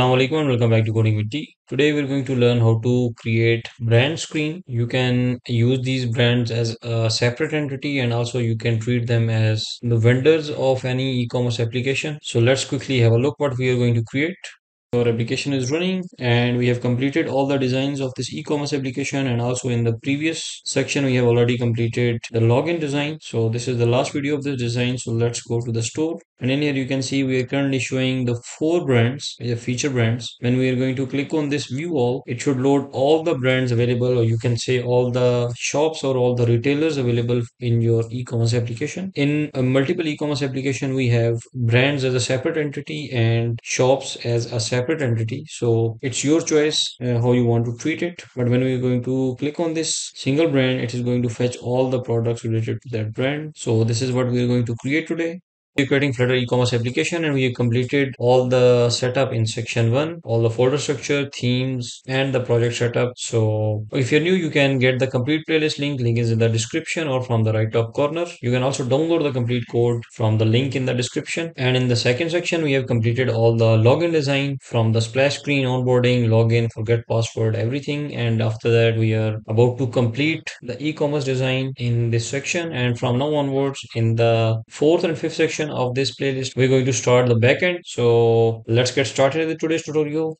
Assalamualaikum and welcome back to Coding with T. Today we're going to learn how to create brand screen. You can use these brands as a separate entity and also you can treat them as the vendors of any e-commerce application. So let's quickly have a look what we are going to create. Our application is running and we have completed all the designs of this e-commerce application and also in the previous section we have already completed the login design. So this is the last video of this design. So let's go to the store and in here you can see we are currently showing the four brands, the feature brands. When we are going to click on this view all, it should load all the brands available or you can say all the shops or all the retailers available in your e-commerce application. In a multiple e-commerce application we have brands as a separate entity and shops as a separate separate entity. So it's your choice uh, how you want to treat it. But when we're going to click on this single brand it is going to fetch all the products related to that brand. So this is what we're going to create today we're creating Flutter e-commerce application and we completed all the setup in section one, all the folder structure, themes, and the project setup. So if you're new, you can get the complete playlist link. Link is in the description or from the right top corner. You can also download the complete code from the link in the description. And in the second section, we have completed all the login design from the splash screen, onboarding, login, forget password, everything. And after that, we are about to complete the e-commerce design in this section. And from now onwards, in the fourth and fifth section, section of this playlist, we're going to start the backend. So let's get started with today's tutorial.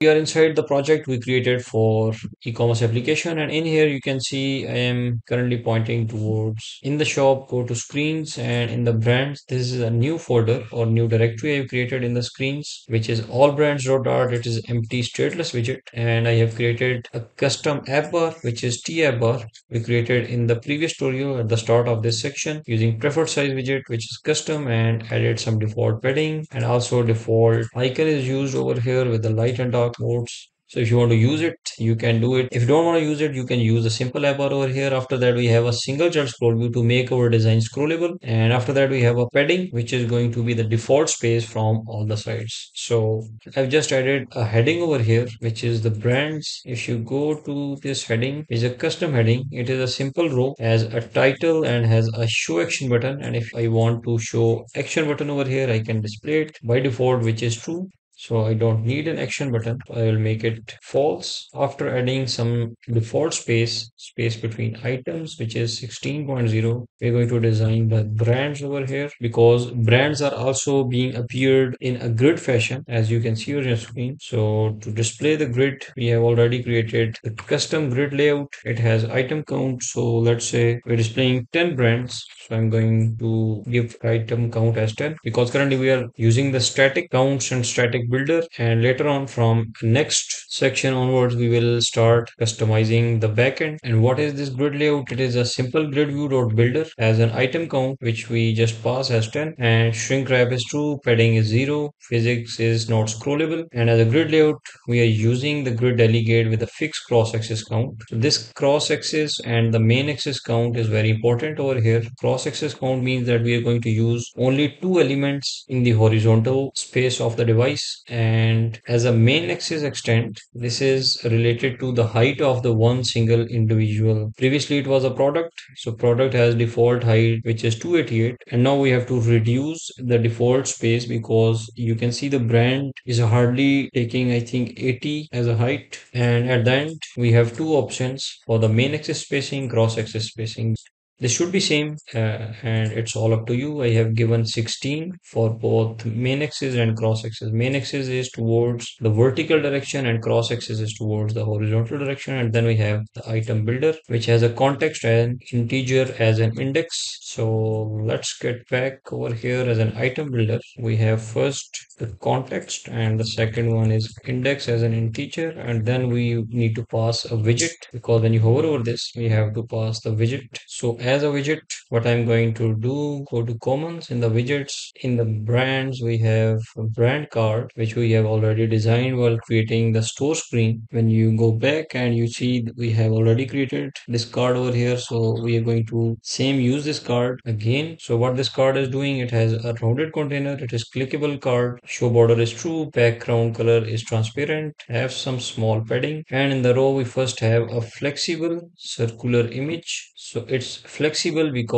We are inside the project we created for e-commerce application and in here you can see I am currently pointing towards in the shop go to screens and in the brands this is a new folder or new directory I've created in the screens which is all brands brands.dart it is empty stateless widget and I have created a custom app bar which is t app bar. We created in the previous tutorial at the start of this section using preferred size widget which is custom and added some default padding and also default icon is used over here with the light and dark modes so if you want to use it, you can do it. If you don't want to use it, you can use a simple app bar over here. After that, we have a single child scroll view to make our design scrollable. And after that, we have a padding, which is going to be the default space from all the sides. So I've just added a heading over here, which is the brands. If you go to this heading, is a custom heading. It is a simple row, has a title and has a show action button. And if I want to show action button over here, I can display it by default, which is true. So I don't need an action button. I will make it false after adding some default space, space between items, which is 16.0. We're going to design the brands over here because brands are also being appeared in a grid fashion, as you can see on your screen. So to display the grid, we have already created the custom grid layout. It has item count. So let's say we're displaying 10 brands. So I'm going to give item count as 10 because currently we are using the static counts and static builder. And later on from next section onwards we will start customizing the backend. And what is this grid layout? It is a simple grid view dot builder as an item count which we just pass as 10 and shrink wrap is true padding is 0 physics is not scrollable. And as a grid layout we are using the grid delegate with a fixed cross axis count. So this cross axis and the main axis count is very important over here. Cross axis count means that we are going to use only two elements in the horizontal space of the device and as a main axis extent this is related to the height of the one single individual. Previously it was a product. So product has default height which is 288 and now we have to reduce the default space because you can see the brand is hardly taking i think 80 as a height. And at the end we have two options for the main axis spacing cross axis spacing this should be same uh, and it's all up to you. I have given 16 for both main axis and cross axis. Main axis is towards the vertical direction and cross axis is towards the horizontal direction. And then we have the item builder, which has a context and integer as an index. So let's get back over here as an item builder. We have first the context and the second one is index as an integer. And then we need to pass a widget because when you hover over this, we have to pass the widget. So as a widget what i'm going to do go to commons in the widgets in the brands we have a brand card which we have already designed while creating the store screen. When you go back and you see we have already created this card over here so we are going to same use this card again. So what this card is doing it has a rounded container it is clickable card show border is true background color is transparent have some small padding. And in the row we first have a flexible circular image. So it's flexible because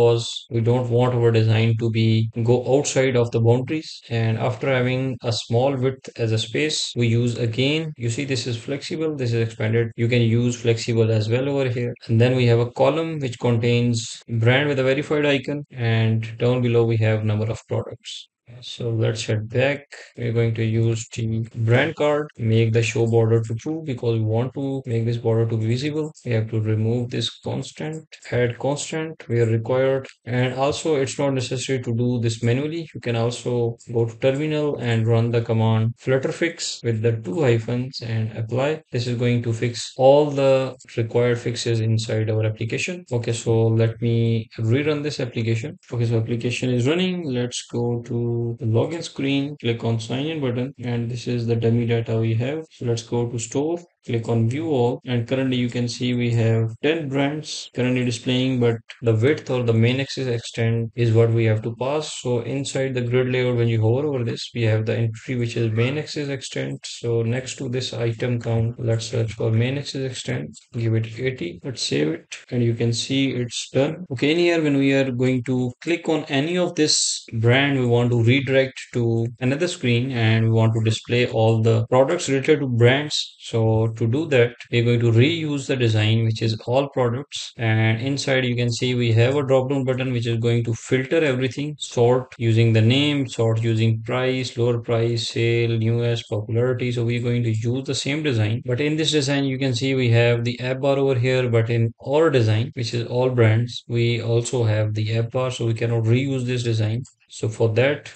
we don't want our design to be go outside of the boundaries. And after having a small width as a space we use again you see this is flexible this is expanded. You can use flexible as well over here. And then we have a column which contains brand with a verified icon. And down below we have number of products so let's head back. We're going to use the brand card, make the show border to true because we want to make this border to be visible. We have to remove this constant, add constant we are required. And also it's not necessary to do this manually. You can also go to terminal and run the command flutterfix with the two hyphens and apply. This is going to fix all the required fixes inside our application. Okay, so let me rerun this application. Okay, so application is running. Let's go to the login screen, click on sign in button and this is the dummy data we have. So let's go to store click on view all and currently you can see we have 10 brands currently displaying but the width or the main axis extent is what we have to pass. So inside the grid layout when you hover over this we have the entry which is main axis extent. So next to this item count let's search for main axis extent give it 80 let's save it and you can see it's done. Okay in here when we are going to click on any of this brand we want to redirect to another screen and we want to display all the products related to brands. So to do that, we're going to reuse the design, which is all products. And inside you can see we have a drop down button, which is going to filter everything, sort using the name, sort using price, lower price, sale, newest, popularity. So we're going to use the same design. But in this design, you can see we have the app bar over here, but in our design, which is all brands, we also have the app bar. So we cannot reuse this design. So for that,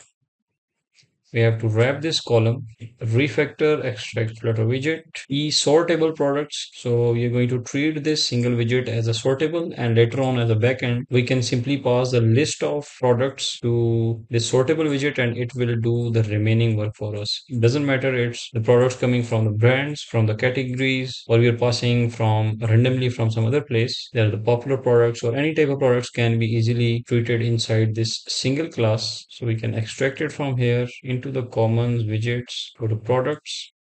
we have to wrap this column. Refactor extract flutter widget e sortable products. So we are going to treat this single widget as a sortable and later on as a backend we can simply pass the list of products to this sortable widget and it will do the remaining work for us. It doesn't matter it's the products coming from the brands from the categories or we are passing from randomly from some other place. They are the popular products or any type of products can be easily treated inside this single class. So we can extract it from here into to the commons widgets, go to products,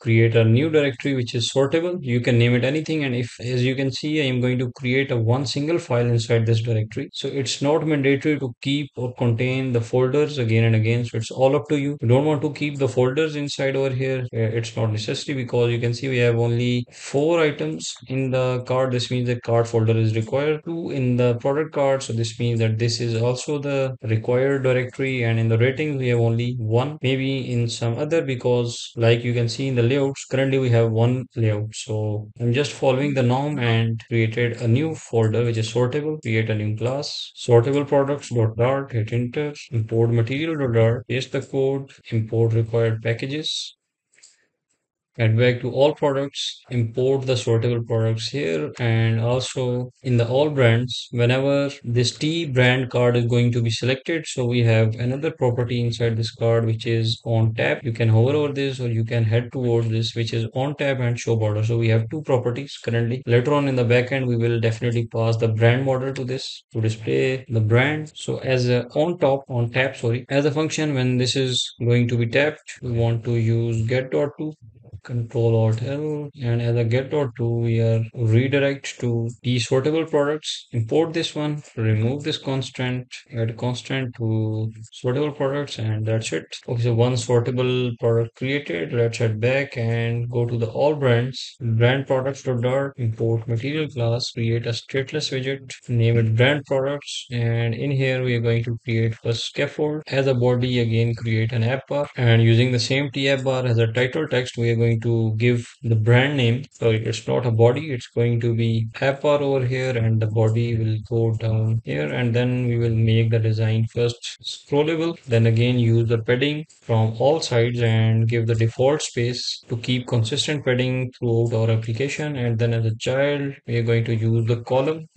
create a new directory which is sortable. You can name it anything and if as you can see i am going to create a one single file inside this directory. So it's not mandatory to keep or contain the folders again and again. So it's all up to you. You don't want to keep the folders inside over here. Uh, it's not necessary because you can see we have only four items in the card. This means the card folder is required two in the product card. So this means that this is also the required directory and in the ratings we have only one maybe in some other because like you can see in the layouts. Currently we have one layout. So i'm just following the norm and created a new folder which is sortable. Create a new class. Sortable products dot dart hit enter import material dot dart paste the code import required packages Get back to all products, import the sortable products here and also in the all brands, whenever this T brand card is going to be selected. So we have another property inside this card, which is on tap. You can hover over this or you can head towards this, which is on tap and show border. So we have two properties currently. Later on in the backend, we will definitely pass the brand border to this to display the brand. So as a on top, on tap, sorry, as a function, when this is going to be tapped, we want to use get.to control alt L and as a get dot to we are redirect to sortable products import this one remove this constant add constant to sortable products and that's it. Okay so one sortable product created let's head back and go to the all brands. Brand products dot import material class create a stateless widget name it brand products and in here we are going to create a scaffold. As a body again create an app bar and using the same t app bar as a title text we are going going to give the brand name. So it's not a body, it's going to be app bar over here and the body will go down here and then we will make the design first scrollable. Then again use the padding from all sides and give the default space to keep consistent padding throughout our application. And then as a child, we are going to use the column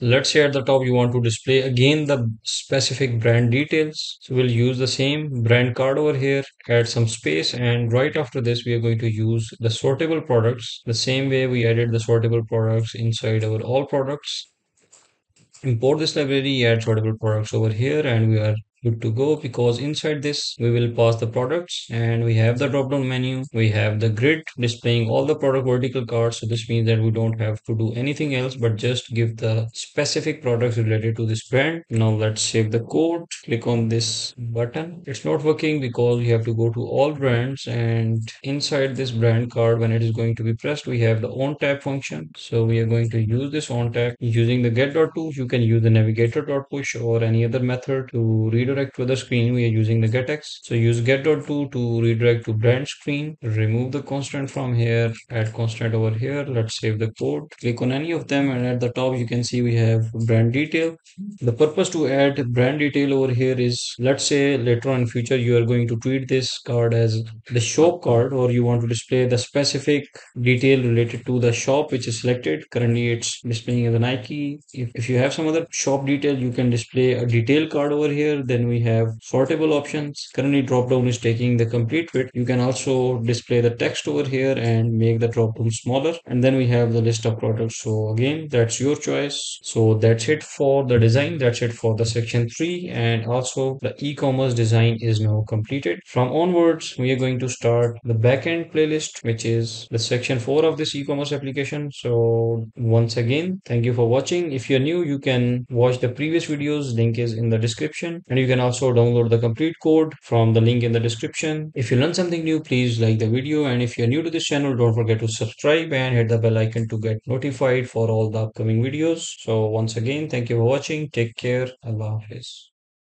let's say at the top you want to display. Again the specific brand details. So we'll use the same brand card over here. Add some space. And right after this we are going to use the sortable products. The same way we added the sortable products inside our all products. Import this library add sortable products over here. And we are good to go because inside this we will pass the products and we have the drop down menu. We have the grid displaying all the product vertical cards. So this means that we don't have to do anything else but just give the specific products related to this brand. Now let's save the code. Click on this button. It's not working because we have to go to all brands and inside this brand card when it is going to be pressed we have the on tap function. So we are going to use this on tap. Using the get.to you can use the navigator.push or any other method to redirect to the screen we are using the getx so use get.to to redirect to brand screen. Remove the constant from here add constant over here. Let's save the code. Click on any of them and at the top you can see we have brand detail. The purpose to add brand detail over here is let's say later on in future you are going to treat this card as the shop card or you want to display the specific detail related to the shop which is selected. Currently it's displaying as a nike. If, if you have some other shop detail you can display a detail card over here. Then we have sortable options. Currently drop down is taking the complete width. You can also display the text over here and make the drop down smaller. And then we have the list of products. So again that's your choice. So that's it for the design. That's it for the section 3 and also the e-commerce design is now completed. From onwards we are going to start the backend playlist which is the section 4 of this e-commerce application. So once again thank you for watching. If you're new you can watch the previous videos. Link is in the description. And you can also download the complete code from the link in the description. If you learn something new please like the video. And if you're new to this channel don't forget to subscribe and hit the bell icon to get notified for all the upcoming videos. So once again thank you for watching. Take care. Allah hafiz